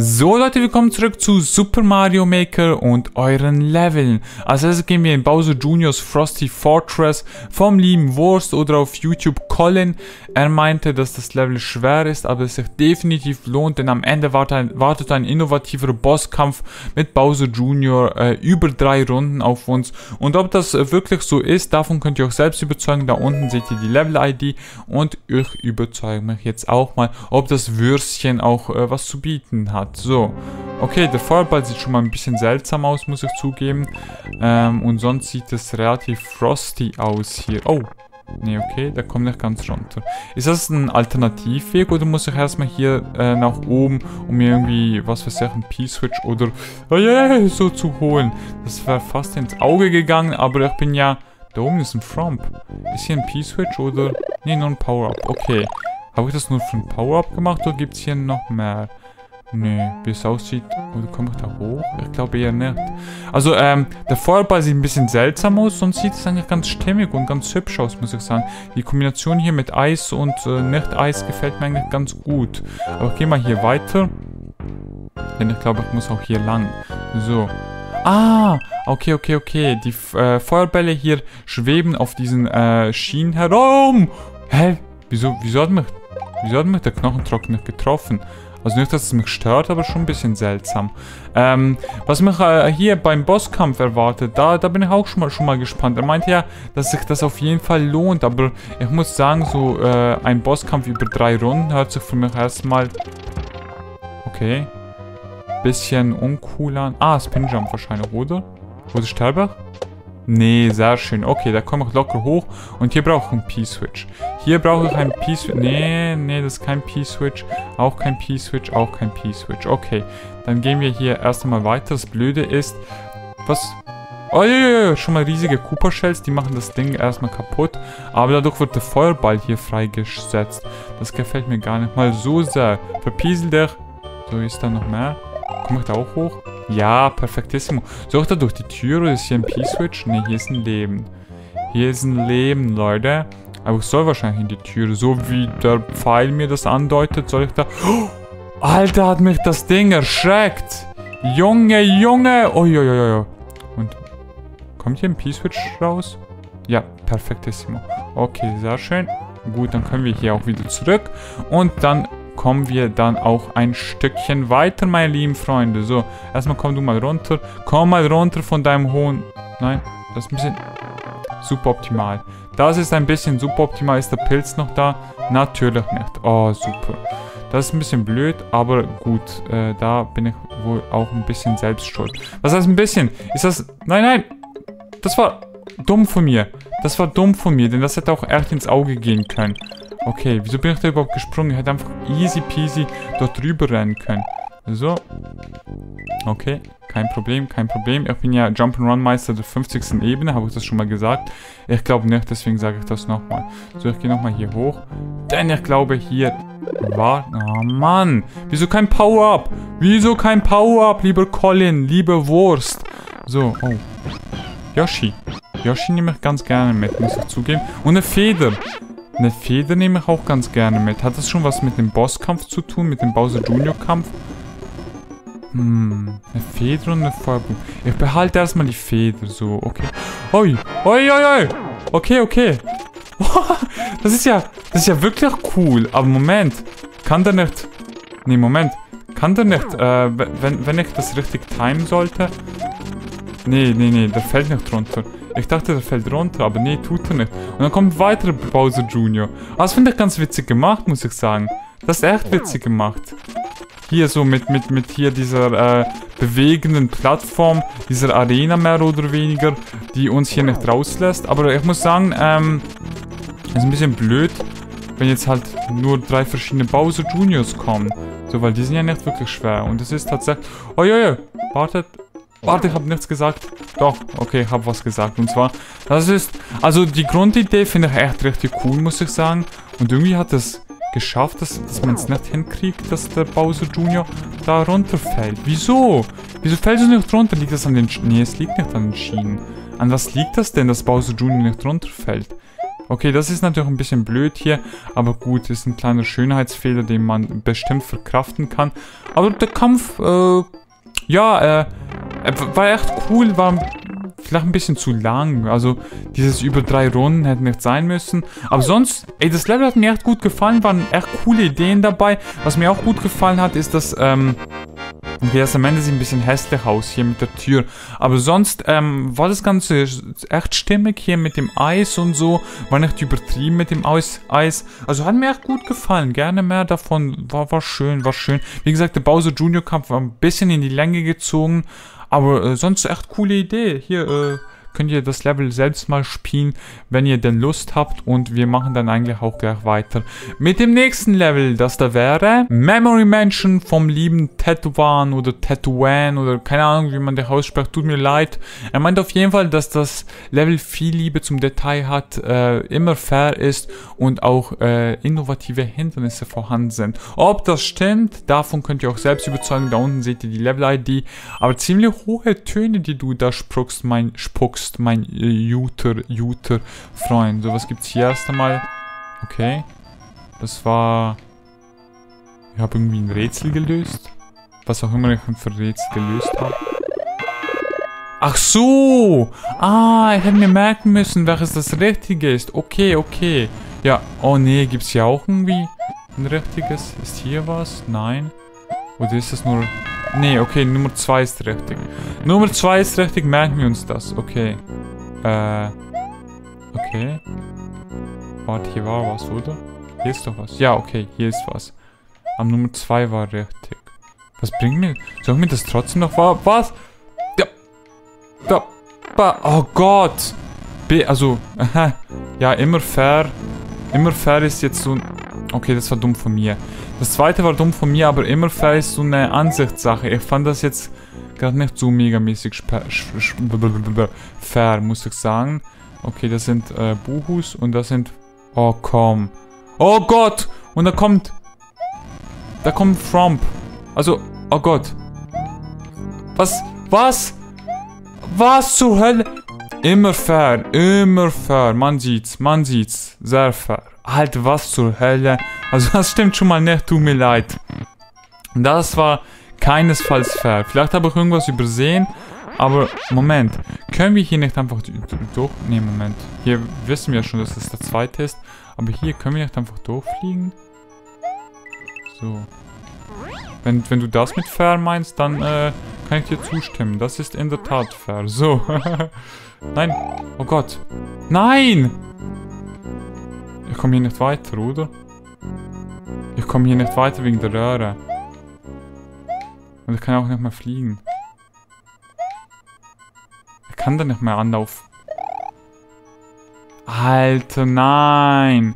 So Leute, willkommen zurück zu Super Mario Maker und euren Leveln. Als erstes gehen wir in Bowser Juniors Frosty Fortress vom lieben Wurst oder auf YouTube Colin. Er meinte, dass das Level schwer ist, aber es sich definitiv lohnt, denn am Ende wartet ein, innovativer Bosskampf mit Bowser Junior äh, über drei Runden auf uns. Und ob das wirklich so ist, davon könnt ihr euch selbst überzeugen. Da unten seht ihr die Level-ID und ich überzeuge mich jetzt auch mal, ob das Würstchen auch äh, was zu bieten hat hat. So. Okay, der Feuerball sieht schon mal ein bisschen seltsam aus, muss ich zugeben. Ähm, und sonst sieht es relativ frosty aus hier. Oh. Nee, okay, der kommt nicht ganz runter. Ist das ein Alternativweg oder muss ich erstmal hier äh, nach oben, um mir irgendwie, was weiß ich, ein P-Switch oder oh yeah, so zu holen? Das wäre fast ins Auge gegangen, aber ich bin ja... Da oben ist ein Fromp. Ist hier ein P-Switch oder... Nee, nur ein Power-Up. Okay. Habe ich das nur für ein Power-Up gemacht oder gibt es hier noch mehr? Nee, wie es aussieht. Oder komme ich da hoch? Ich glaube eher nicht. Also, ähm, der Feuerball sieht ein bisschen seltsam aus, sonst sieht es eigentlich ganz stimmig und ganz hübsch aus, muss ich sagen. Die Kombination hier mit Eis und äh, Nicht-Eis gefällt mir eigentlich ganz gut. Aber ich gehe mal hier weiter. Denn ich glaube, ich muss auch hier lang. So. Ah, okay, okay, okay. Die äh, Feuerbälle hier schweben auf diesen äh, Schienen herum. Hä? Wieso, wieso hat mich, wieso hat mich der Knochentrocken nicht getroffen? Also nicht, dass es mich stört, aber schon ein bisschen seltsam. Ähm, was mich äh, hier beim Bosskampf erwartet, da, da bin ich auch schon mal, schon mal gespannt. Er meinte ja, dass sich das auf jeden Fall lohnt, aber ich muss sagen, so äh, ein Bosskampf über drei Runden hört sich für mich erstmal... Okay. Bisschen uncool an. Ah, Spinjump wahrscheinlich, oder? Wo ist Sterber? Nee, sehr schön. Okay, da komme ich locker hoch. Und hier brauche ich einen P-Switch. Hier brauche ich einen P-Switch. Nee, nee, das ist kein P-Switch. Auch kein P-Switch, auch kein P-Switch. Okay, dann gehen wir hier erst einmal weiter. Das Blöde ist, was... Oh ja, ja, ja, schon mal riesige Cooper Shells, die machen das Ding erstmal kaputt. Aber dadurch wird der Feuerball hier freigesetzt. Das gefällt mir gar nicht mal so sehr. Verpiesel dich. So, ist da noch mehr? Komme ich da auch hoch? Ja, perfektissimo. Soll ich da durch die Tür oder ist hier ein P-Switch? Ne, hier ist ein Leben. Hier ist ein Leben, Leute. Aber ich soll wahrscheinlich in die Tür. So wie der Pfeil mir das andeutet, soll ich da... Oh, Alter, hat mich das Ding erschreckt. Junge, Junge. Uiuiui. Und kommt hier ein P-Switch raus? Ja, perfektissimo. Okay, sehr schön. Gut, dann können wir hier auch wieder zurück. Und dann kommen wir dann auch ein Stückchen weiter, meine lieben Freunde. So, erstmal komm du mal runter. Komm mal runter von deinem hohen... Nein, das ist ein bisschen suboptimal. Das ist ein bisschen suboptimal. Ist der Pilz noch da? Natürlich nicht. Oh, super. Das ist ein bisschen blöd, aber gut. Äh, da bin ich wohl auch ein bisschen selbst schuld. Was heißt ein bisschen? Ist das... Nein, nein. Das war dumm von mir. Das war dumm von mir, denn das hätte auch echt ins Auge gehen können. Okay, wieso bin ich da überhaupt gesprungen? Ich hätte einfach easy peasy dort drüber rennen können. So. Okay, kein Problem, kein Problem. Ich bin ja Jump'n'Run Meister der 50. Ebene, habe ich das schon mal gesagt? Ich glaube nicht, deswegen sage ich das nochmal. So, ich gehe nochmal hier hoch. Denn ich glaube hier war... Oh Mann, wieso kein Power-Up? Wieso kein Power-Up, lieber Colin, liebe Wurst? So, oh. Yoshi. Yoshi nehme ich ganz gerne mit, muss ich zugeben. Und eine Feder. Eine Feder nehme ich auch ganz gerne mit. Hat das schon was mit dem Bosskampf zu tun? Mit dem Bowser Junior Kampf? Hm, eine Feder und eine Feuerblume. Ich behalte erstmal die Feder, so, okay. Oi, oi, oi, oi. Okay, okay. das ist ja, das ist ja wirklich cool. Aber Moment, kann der nicht... Nee, Moment. Kann der nicht, äh, wenn, wenn ich das richtig timen sollte... Nee, nee, nee, der fällt nicht runter. Ich dachte, der fällt runter, aber nee, tut er nicht. Und dann kommt weiterer Bowser Junior. Ah, das finde ich ganz witzig gemacht, muss ich sagen. Das ist echt witzig gemacht. Hier so mit, mit, mit hier dieser äh, bewegenden Plattform, dieser Arena mehr oder weniger, die uns hier nicht rauslässt. Aber ich muss sagen, ähm, ist ein bisschen blöd, wenn jetzt halt nur drei verschiedene Bowser Juniors kommen. So, weil die sind ja nicht wirklich schwer. Und es ist tatsächlich... Oh ja, ja, wartet. Warte, ich habe nichts gesagt. Doch, okay, ich habe was gesagt. Und zwar, das ist, also die Grundidee finde ich echt richtig cool, muss ich sagen. Und irgendwie hat es geschafft, dass, dass man es nicht hinkriegt, dass der Bowser Junior da runterfällt. Wieso? Wieso fällt es nicht runter? Liegt das an den... Sch nee, es liegt nicht an den Schienen. An was liegt das denn, dass Bowser Junior nicht runterfällt? Okay, das ist natürlich ein bisschen blöd hier, aber gut, ist ein kleiner Schönheitsfehler, den man bestimmt verkraften kann. Aber der Kampf, äh, ja, äh, war echt cool, war vielleicht ein bisschen zu lang. Also dieses über drei Runden hätte nicht sein müssen. Aber sonst, ey, das Level hat mir echt gut gefallen. Waren echt coole Ideen dabei. Was mir auch gut gefallen hat, ist, dass, ähm, Okay, das am Ende sieht ein bisschen hässlich aus hier mit der Tür. Aber sonst ähm, war das Ganze echt stimmig hier mit dem Eis und so. War nicht übertrieben mit dem Eis. Also hat mir echt gut gefallen. Gerne mehr davon. War, war schön, war schön. Wie gesagt, der Bowser Junior Kampf war ein bisschen in die Länge gezogen. Aber äh, sonst echt coole Idee. Hier, äh, könnt ihr das Level selbst mal spielen, wenn ihr denn Lust habt. Und wir machen dann eigentlich auch gleich weiter mit dem nächsten Level, das da wäre Memory Mansion vom lieben Tetuan oder Tetuan oder keine Ahnung, wie man das ausspricht. Tut mir leid. Er meint auf jeden Fall, dass das Level viel Liebe zum Detail hat, äh, immer fair ist und auch äh, innovative Hindernisse vorhanden sind. Ob das stimmt, davon könnt ihr auch selbst überzeugen. Da unten seht ihr die Level-ID. Aber ziemlich hohe Töne, die du da spuckst, mein, spuckst ist mein Juter, Juter Freund. So, was gibt's hier erst einmal? Okay. Das war... Ich habe irgendwie ein Rätsel gelöst. Was auch immer ich für Rätsel gelöst habe. Ach so! Ah, ich hätte mir merken müssen, welches das Richtige ist. Okay, okay. Ja, oh nee, gibt's hier auch irgendwie ein richtiges? Ist hier was? Nein. Oder ist das nur... Nee, okay, Nummer 2 ist richtig. Nummer 2 ist richtig, merken wir uns das. Okay. Äh. Okay. Warte, hier war was, oder? Hier ist doch was. Ja, okay, hier ist was. Aber Nummer 2 war richtig. Was bringt mir... Soll mir das trotzdem noch... Was? Ja. Da. Oh Gott. B, also... Aha. Ja, immer fair. Immer fair ist jetzt so... Okay, das war dumm von mir. Das zweite war dumm von mir, aber immer fair ist so eine Ansichtssache. Ich fand das jetzt gerade nicht so megamäßig fair, muss ich sagen. Okay, das sind äh, Buhus und das sind... Oh, komm. Oh Gott! Und da kommt... Da kommt Fromp. Also, oh Gott. Was? Was? Was zur Hölle? Immer fair, immer fair. Man sieht's, man sieht's. Sehr fair. Alter, was zur Hölle? Also das stimmt schon mal nicht, tut mir leid. Das war keinesfalls fair. Vielleicht habe ich irgendwas übersehen, aber Moment. Können wir hier nicht einfach durch... Ne, Moment. Hier wissen wir schon, dass das der zweite ist. Aber hier können wir nicht einfach durchfliegen. So. Wenn, wenn du das mit fair meinst, dann äh, kann ich dir zustimmen. Das ist in der Tat fair. So. Nein. Oh Gott. Nein! Ich komme hier nicht weiter, oder? Ich komme hier nicht weiter wegen der Röhre. Und ich kann auch nicht mehr fliegen. Ich kann da nicht mehr anlaufen. Alter, nein.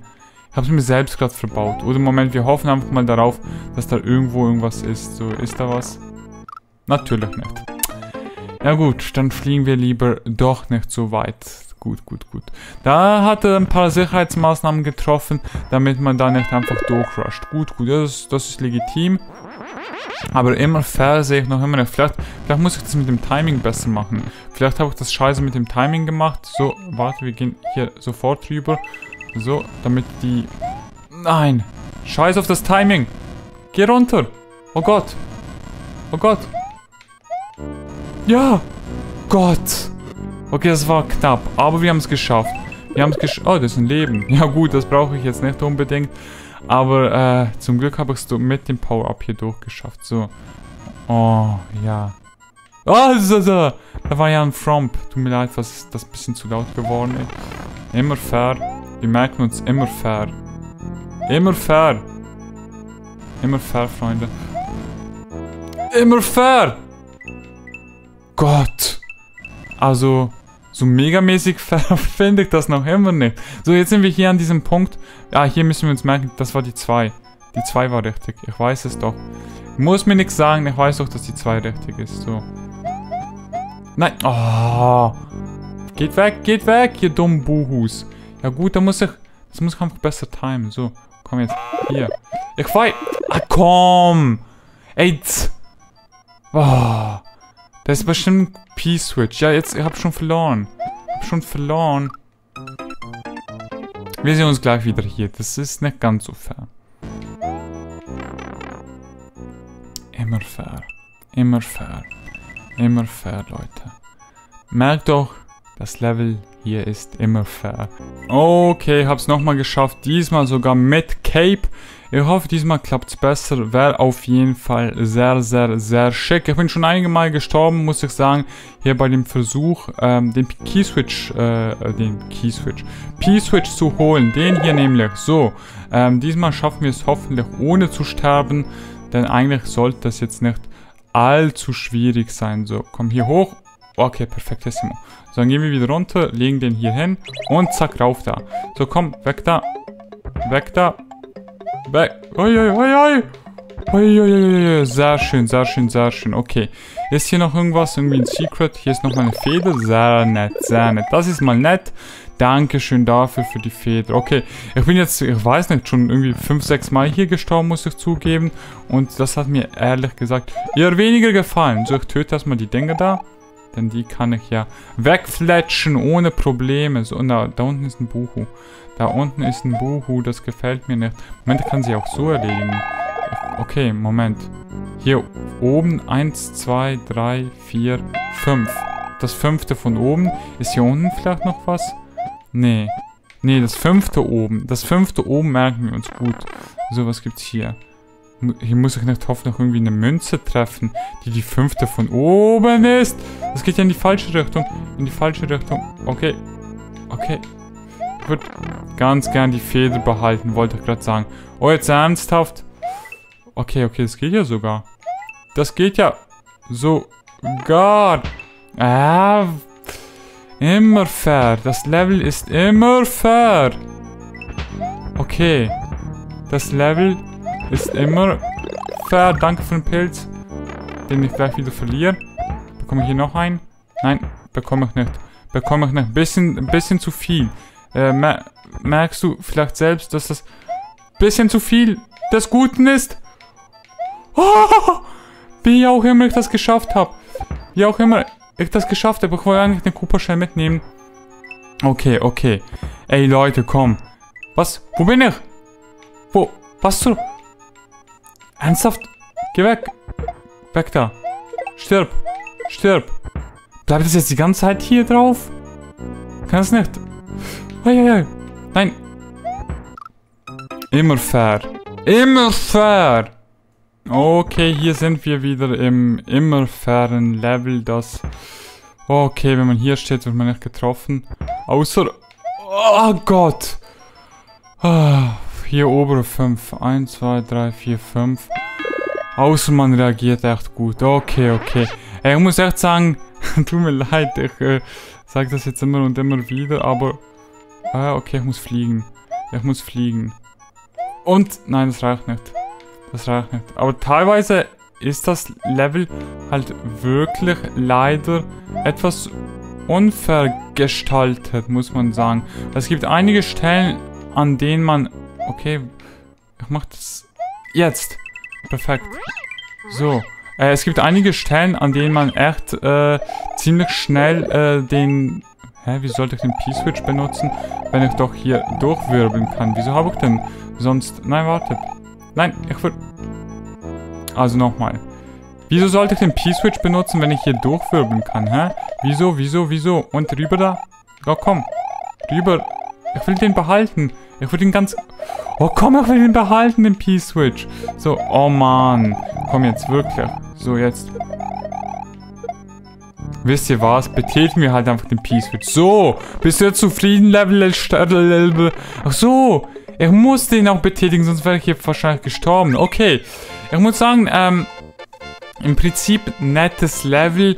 Ich habe es mir selbst gerade verbaut. Oder Moment, wir hoffen einfach mal darauf, dass da irgendwo irgendwas ist. So, ist da was? Natürlich nicht. Ja gut, dann fliegen wir lieber doch nicht so weit gut, gut, gut. Da hat er ein paar Sicherheitsmaßnahmen getroffen, damit man da nicht einfach durchrusht. Gut, gut, das, das ist legitim. Aber immer fair sehe ich noch immer nicht. Vielleicht, vielleicht muss ich das mit dem Timing besser machen. Vielleicht habe ich das scheiße mit dem Timing gemacht. So, warte, wir gehen hier sofort rüber. So, damit die... Nein! Scheiß auf das Timing! Geh runter! Oh Gott! Oh Gott! Ja! Gott! Okay, das war knapp, aber wir haben es geschafft. Wir haben es geschafft. Oh, das ist ein Leben. Ja gut, das brauche ich jetzt nicht unbedingt. Aber äh, zum Glück habe ich es mit dem Power-Up hier durchgeschafft. So. Oh, ja. Oh, so, so. Da war ja ein Fromp. Tut mir leid, was das ein bisschen zu laut geworden ist. Immer fair. Wir merken uns immer fair. Immer fair. Immer fair, Freunde. Immer fair! Gott. Also, so megamäßig finde ich das noch immer nicht. So, jetzt sind wir hier an diesem Punkt. Ja, hier müssen wir uns merken, das war die 2. Die 2 war richtig. Ich weiß es doch. Muss mir nichts sagen, ich weiß doch, dass die 2 richtig ist. So. Nein. Oh. Geht weg, geht weg, ihr dummen Buhus. Ja gut, da muss ich... Das muss ich einfach besser timen. So, komm jetzt. Hier. Ich weiß... Ah, komm. Ey, Oh. Das ist bestimmt P-Switch. Ja, jetzt, ich hab schon verloren. Hab schon verloren. Wir sehen uns gleich wieder hier. Das ist nicht ganz so fair. Immer fair. Immer fair. Immer fair, Leute. Merkt doch, das Level hier ist immer fair. Okay, hab's nochmal geschafft. Diesmal sogar mit Cape. Ich hoffe, diesmal klappt's besser. Wäre auf jeden Fall sehr, sehr, sehr schick. Ich bin schon einige Mal gestorben, muss ich sagen. Hier bei dem Versuch, ähm, den Keyswitch, äh, den Keyswitch, P-Switch zu holen. Den hier nämlich. So, ähm, diesmal schaffen wir es hoffentlich ohne zu sterben. Denn eigentlich sollte das jetzt nicht allzu schwierig sein. So, komm hier hoch. Okay, perfektissimo. So, dann gehen wir wieder runter, legen den hier hin und zack, rauf da. So, komm, weg da. Weg da. Weg. Ui, ui, ui, ui. Ui, ui, ui, sehr schön, sehr schön, sehr schön. Okay. Ist hier noch irgendwas? Irgendwie ein Secret? Hier ist noch mal eine Feder. Sehr nett, sehr nett. Das ist mal nett. Dankeschön dafür für die Feder. Okay, ich bin jetzt, ich weiß nicht, schon irgendwie 5, 6 Mal hier gestorben, muss ich zugeben. Und das hat mir ehrlich gesagt eher weniger gefallen. So, ich töte erstmal die Dinger da. Denn die kann ich ja wegfletschen ohne Probleme. So, da, da unten ist ein Buhu. Da unten ist ein Buhu, das gefällt mir nicht. Moment, kann sie auch so erledigen. Okay, Moment. Hier oben 1, 2, 3, 4, 5. Das fünfte von oben. Ist hier unten vielleicht noch was? Nee. Nee, das fünfte oben. Das fünfte oben merken wir uns gut. So, was gibt's hier? Hier muss ich nicht hoffen, noch irgendwie eine Münze treffen, die die fünfte von oben ist. Das geht ja in die falsche Richtung. In die falsche Richtung. Okay. Okay. Ich würde ganz gern die Feder behalten, wollte ich gerade sagen. Oh, jetzt ernsthaft? Okay, okay, das geht ja sogar. Das geht ja sogar. Ah, immer fair. Das Level ist immer fair. Okay. Das Level ist immer fair. Danke für den Pilz. Den ich gleich wieder verliere. Bekomme ich hier noch einen? Nein, bekomme ich nicht. Bekomme ich nicht. Bisschen, bisschen zu viel. Äh, mer merkst du vielleicht selbst, dass das bisschen zu viel des Guten ist? Oh, wie auch immer ich das geschafft habe. Wie auch immer ich das geschafft habe. Ich wollte eigentlich den Cooper-Shell mitnehmen. Okay, okay. Ey, Leute, komm. Was? Wo bin ich? Wo? Was zu... Ernsthaft? Geh weg. Weg da. Stirb. Stirb. Bleibt das jetzt die ganze Zeit hier drauf? Kann es nicht. Eieiei. Nein. Immer fair. Immer fair. Okay, hier sind wir wieder im immer fairen Level, das... Okay, wenn man hier steht, wird man nicht getroffen. Außer... Oh Gott. Ah, hier obere 5. 1, 2, 3, 4, 5. Außer man reagiert echt gut. Okay, okay. Ich muss echt sagen, tut mir leid, ich äh, sage das jetzt immer und immer wieder, aber... Ah, okay, ich muss fliegen. Ich muss fliegen. Und, nein, das reicht nicht. Das reicht nicht. Aber teilweise ist das Level halt wirklich leider etwas unfair gestaltet, muss man sagen. Es gibt einige Stellen, an denen man Okay, ich mach das jetzt. Perfekt. So. Äh, es gibt einige Stellen, an denen man echt äh, ziemlich schnell äh, den... Hä, wie sollte ich den P-Switch benutzen, wenn ich doch hier durchwirbeln kann? Wieso habe ich denn sonst... Nein, wartet. Nein, ich würde... Also nochmal. Wieso sollte ich den P-Switch benutzen, wenn ich hier durchwirbeln kann, hä? Wieso, wieso, wieso? Und rüber da? Ja, komm. Rüber. Ich will den behalten. Ich will den ganz... Oh, komm, ich will den behalten, den P-Switch. So, oh Mann. Komm jetzt, wirklich. So, jetzt. Wisst ihr was? Betätigen wir halt einfach den P-Switch. So, bist du jetzt zufrieden, Level... Ach so, ich muss den auch betätigen, sonst wäre ich hier wahrscheinlich gestorben. Okay, ich muss sagen, ähm... Im Prinzip nettes Level,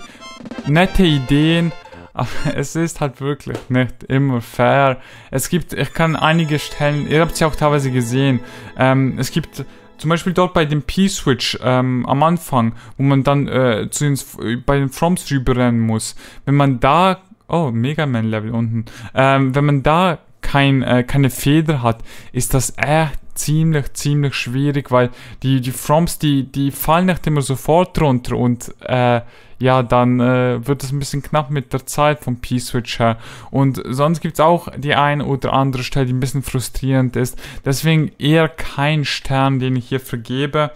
nette Ideen, aber es ist halt wirklich nicht immer fair. Es gibt, ich kann einige Stellen, ihr habt ja auch teilweise gesehen, ähm, es gibt zum Beispiel dort bei dem P-Switch ähm, am Anfang, wo man dann äh, zu den, bei den Froms rüberrennen muss. Wenn man da, oh, Mega Man Level unten, ähm, wenn man da kein, äh, keine Feder hat, ist das echt ziemlich, ziemlich schwierig, weil die, die Froms, die, die fallen nicht immer sofort runter und äh, ja, dann äh, wird es ein bisschen knapp mit der Zeit vom P-Switch her. Und sonst gibt es auch die ein oder andere Stelle, die ein bisschen frustrierend ist. Deswegen eher kein Stern, den ich hier vergebe.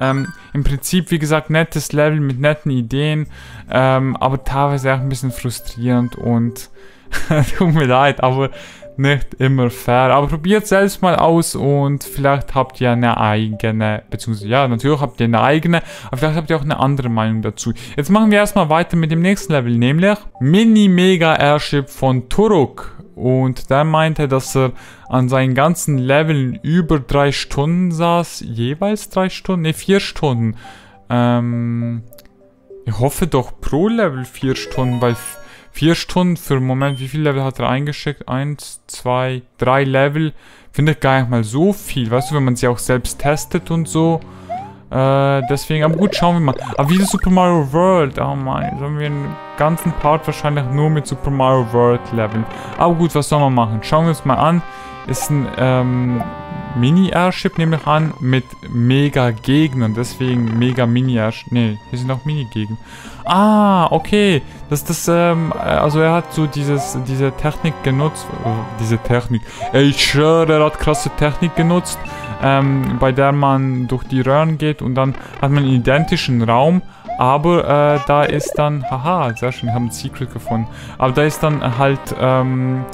Ähm, Im Prinzip, wie gesagt, nettes Level mit netten Ideen, ähm, aber teilweise auch ein bisschen frustrierend und tut mir leid, aber nicht immer fair. Aber probiert selbst mal aus und vielleicht habt ihr eine eigene, beziehungsweise ja, natürlich habt ihr eine eigene, aber vielleicht habt ihr auch eine andere Meinung dazu. Jetzt machen wir erstmal weiter mit dem nächsten Level, nämlich Mini Mega Airship von Turok. Und der meinte, dass er an seinen ganzen Leveln über drei Stunden saß. Jeweils drei Stunden? Ne, vier Stunden. Ähm, ich hoffe doch pro Level vier Stunden, weil Vier Stunden für einen Moment, wie viele Level hat er eingeschickt? Eins, zwei, drei Level. Finde ich gar nicht mal so viel. Weißt du, wenn man sie auch selbst testet und so. Äh, deswegen, aber gut, schauen wir mal. Aber wie Super Mario World. Oh mein, sollen wir einen ganzen Part wahrscheinlich nur mit Super Mario World leveln. Aber gut, was soll man machen? Schauen wir uns mal an. Ist ein, ähm, Mini-Airship, nehme ich an, mit Mega-Gegnern. Deswegen Mega-Mini-Airship. Ne, hier sind auch Mini-Gegner. Ah, okay. Das, das, ähm, also er hat so dieses, diese Technik genutzt. Äh, diese Technik. Ich schwöre, er hat krasse Technik genutzt. Ähm, bei der man durch die Röhren geht und dann hat man einen identischen Raum. Aber äh, da ist dann, haha, sehr schön, wir haben ein Secret gefunden. Aber da ist dann halt, ähm,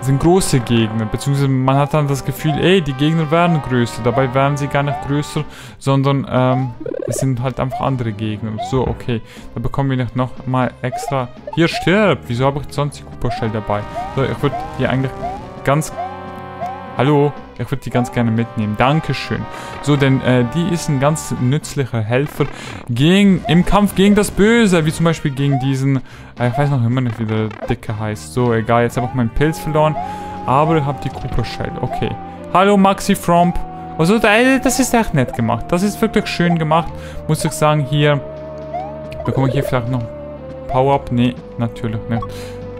sind große Gegner, beziehungsweise man hat dann das Gefühl, ey, die Gegner werden größer. Dabei werden sie gar nicht größer, sondern ähm, es sind halt einfach andere Gegner. So, okay. Da bekommen wir noch mal extra... Hier stirbt! Wieso habe ich sonst die Cooper Shell dabei? So, ich würde hier eigentlich ganz... Hallo? Ich würde die ganz gerne mitnehmen. Dankeschön. So, denn äh, die ist ein ganz nützlicher Helfer gegen, im Kampf gegen das Böse, wie zum Beispiel gegen diesen, äh, ich weiß noch immer nicht, wie der Dicke heißt. So, egal, jetzt habe ich meinen Pilz verloren, aber ich habe die Cooper Shell. Okay. Hallo Maxi Fromp. Also, das ist echt nett gemacht. Das ist wirklich schön gemacht, muss ich sagen. Hier, bekomme ich hier vielleicht noch Power-Up? Nee, natürlich nicht.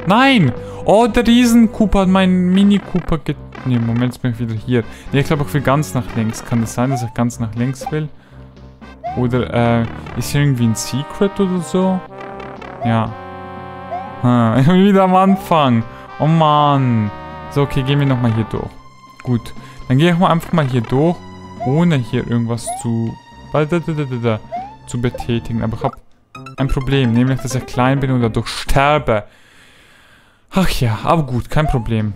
Nein! Oh, der Riesen-Cooper hat meinen Mini-Cooper get... Ne, Moment, jetzt bin ich wieder hier. Ne, ich glaube, ich will ganz nach links. Kann das sein, dass ich ganz nach links will? Oder, äh, ist hier irgendwie ein Secret oder so? Ja. Hm, ich bin wieder am Anfang. Oh Mann. So, okay, gehen wir nochmal hier durch. Gut. Dann gehe ich mal einfach mal hier durch, ohne hier irgendwas zu... zu betätigen. Aber ich habe ein Problem, nämlich, dass ich klein bin und dadurch sterbe. Ach ja, aber gut, kein Problem.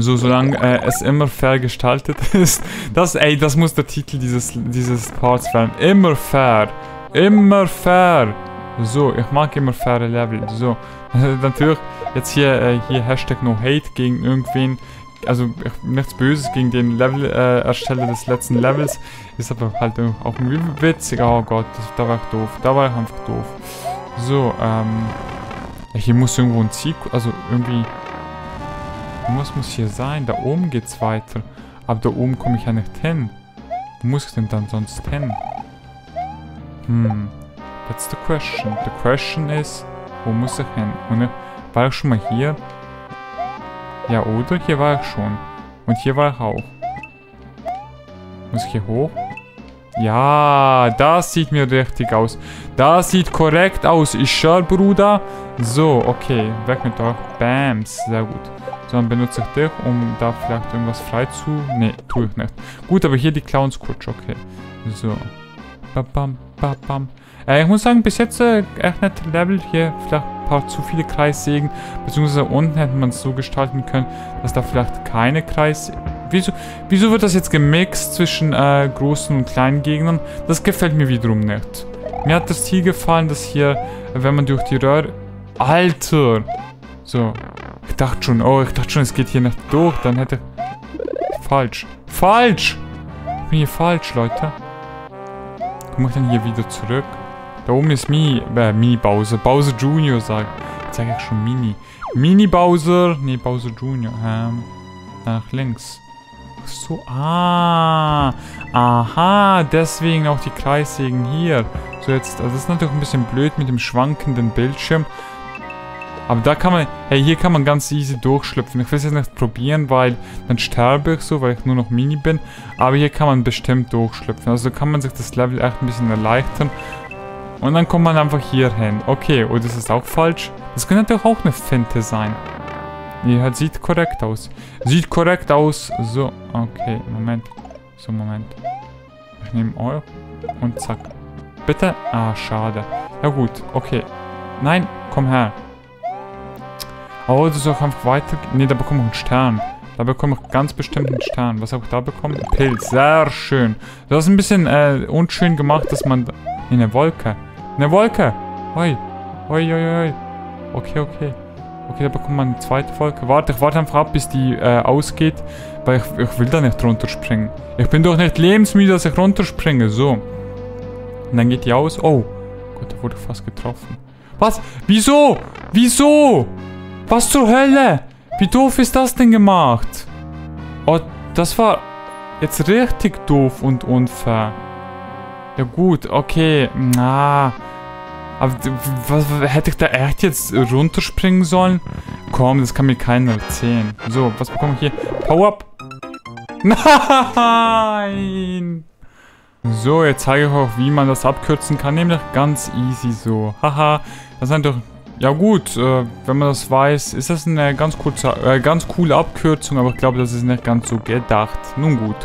So, solange äh, es immer fair gestaltet ist. Das, ey, das muss der Titel dieses, dieses Parts werden. Immer fair. Immer fair. So, ich mag immer faire Level. So, natürlich, jetzt hier, äh, hier Hashtag No Hate gegen irgendwen. Also, nichts Böses gegen den Level-Ersteller äh, des letzten Levels. Ist aber halt auch irgendwie witzig. Oh Gott, da war ich doof. Da war ich einfach doof. So, ähm... Ja, hier muss irgendwo ein Ziel... Also irgendwie... Was muss hier sein? Da oben geht's weiter. Aber da oben komme ich ja nicht hin. Wo muss ich denn dann sonst hin? Hm. That's the question. The question is, wo muss ich hin? Und ich, war ich schon mal hier? Ja, oder? Hier war ich schon. Und hier war ich auch. Muss ich hier hoch? Ja, das sieht mir richtig aus. Das sieht korrekt aus. Ich schau, Bruder. So, okay. Weg mit euch. Bams. Sehr gut. So, dann benutze ich dich, um da vielleicht irgendwas frei zu... Ne, tue ich nicht. Gut, aber hier die Clowns-Kutsch. Okay. So. Bam, bam, bam. Äh, ich muss sagen, bis jetzt äh, echt nett Level. Hier vielleicht ein paar zu viele Kreissägen. Beziehungsweise unten hätte man es so gestalten können, dass da vielleicht keine Kreis... Wieso, wieso wird das jetzt gemixt zwischen äh, großen und kleinen Gegnern? Das gefällt mir wiederum nicht. Mir hat das Ziel gefallen, dass hier, wenn man durch die Röhre... Alter! So. Ich dachte schon, oh, ich dachte schon, es geht hier nicht durch. Dann hätte... Falsch. Falsch! Ich bin hier falsch, Leute. Komme ich dann hier wieder zurück? Da oben ist Mini, äh, Mini Bowser. Bowser Junior, sag. Jetzt sage ich schon Mini. Mini Bowser. Nee, Bowser Junior. Ähm, nach links. Ach so, ah. Aha, deswegen auch die Kreissägen hier. So jetzt, also das ist natürlich ein bisschen blöd mit dem schwankenden Bildschirm. Aber da kann man, hey, hier kann man ganz easy durchschlüpfen. Ich will es jetzt nicht probieren, weil dann sterbe ich so, weil ich nur noch Mini bin. Aber hier kann man bestimmt durchschlüpfen. Also kann man sich das Level echt ein bisschen erleichtern. Und dann kommt man einfach hier hin. Okay, oh, das ist auch falsch. Das könnte natürlich auch eine Finte sein. Nee, sieht korrekt aus. Sieht korrekt aus. So, okay, Moment. So, Moment. Ich nehme Euro und zack. Bitte? Ah, schade. Ja gut, okay. Nein, komm her. Oh, das ist auch einfach weiter... Ne, da bekomme ich einen Stern. Da bekomme ich ganz bestimmt einen Stern. Was habe ich da bekommen? Pilz. Sehr schön. Das ist ein bisschen äh, unschön gemacht, dass man... Eine Wolke. Eine Wolke. Hoi. Hoi, hoi, hoi. Okay, okay. Okay, da bekommt man eine zweite Wolke. Warte, ich warte einfach ab, bis die äh, ausgeht. Weil ich, ich will da nicht runterspringen. Ich bin doch nicht lebensmüde, dass ich runterspringe. So. Und dann geht die aus. Oh. Gott, da wurde ich fast getroffen. Was? Wieso? Wieso? Was zur Hölle? Wie doof ist das denn gemacht? Oh, das war jetzt richtig doof und unfair. Ja gut, okay. Na. Aber was, hätte ich da echt jetzt runterspringen sollen? Komm, das kann mir keiner erzählen. So, was bekomme ich hier? Power-Up. Nein! So, jetzt zeige ich euch, wie man das abkürzen kann. Nämlich ganz easy so. Haha, das sind doch... Ja gut, äh, wenn man das weiß, ist das eine ganz, kurze, äh, ganz coole Abkürzung, aber ich glaube, das ist nicht ganz so gedacht. Nun gut.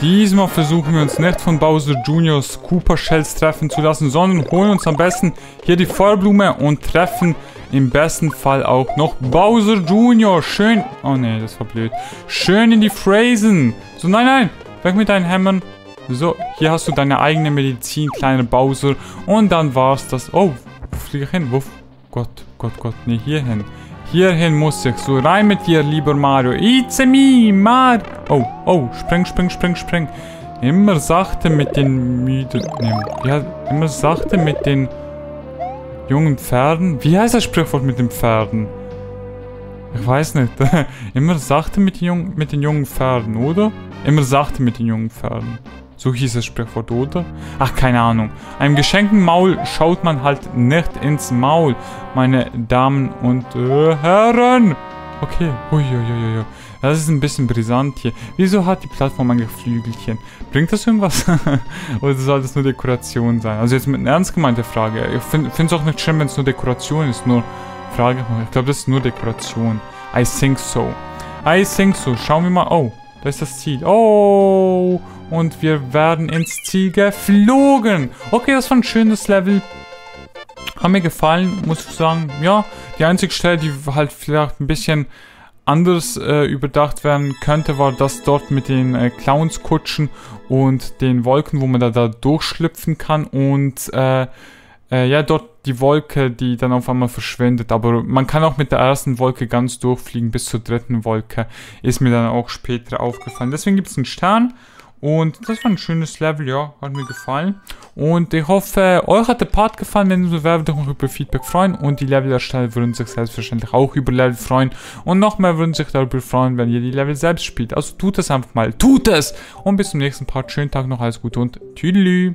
Diesmal versuchen wir uns nicht von Bowser Juniors Cooper Shells treffen zu lassen, sondern holen uns am besten hier die Feuerblume und treffen im besten Fall auch noch Bowser Junior. Schön... Oh ne, das war blöd. Schön in die Phrasen. So, nein, nein. Weg mit deinen Hämmern. So, hier hast du deine eigene Medizin, kleine Bowser. Und dann war's das. Oh, ich hin? Wo... Gott, Gott, Gott. Ne, hier hin. Hierhin muss ich. So rein mit dir, lieber Mario. It's me, Mario. Oh, oh, spring, spring, spring, spring. Immer sachte mit den müden... Ja, immer sachte mit den jungen Pferden. Wie heißt das Sprichwort mit den Pferden? Ich weiß nicht. immer sachte mit den, jungen, mit den jungen Pferden, oder? Immer sachte mit den jungen Pferden. So hieß das Sprichwort, oder? Ach, keine Ahnung. Einem geschenkten Maul schaut man halt nicht ins Maul, meine Damen und äh, Herren. Okay, uiuiuiui. Das ist ein bisschen brisant hier. Wieso hat die Plattform eigentlich Flügelchen? Bringt das irgendwas? Oder soll das nur Dekoration sein? Also jetzt mit einer ernst gemeinte Frage. Ich finde es auch nicht schlimm, wenn es nur Dekoration ist. Nur Frage. Ich glaube, das ist nur Dekoration. I think so. I think so. Schauen wir mal. Oh, da ist das Ziel. Oh, und wir werden ins Ziel geflogen. Okay, das war ein schönes Level. Hat mir gefallen, muss ich sagen. Ja, die einzige Stelle, die halt vielleicht ein bisschen anders äh, überdacht werden könnte, war das dort mit den äh, Clownskutschen und den Wolken, wo man da, da durchschlüpfen kann und äh, äh, ja, dort die Wolke, die dann auf einmal verschwindet. Aber man kann auch mit der ersten Wolke ganz durchfliegen bis zur dritten Wolke. Ist mir dann auch später aufgefallen. Deswegen gibt es einen Stern. Und das war ein schönes Level, ja, hat mir gefallen. Und ich hoffe, euch hat der Part gefallen. Wenn so wäre, ich mich über Feedback freuen. Und die Levelersteller würden sich selbstverständlich auch über Level freuen. Und noch mehr würden sich darüber freuen, wenn ihr die Level selbst spielt. Also tut es einfach mal. Tut es! Und bis zum nächsten Part. Schönen Tag noch, alles Gute und Tüdelü.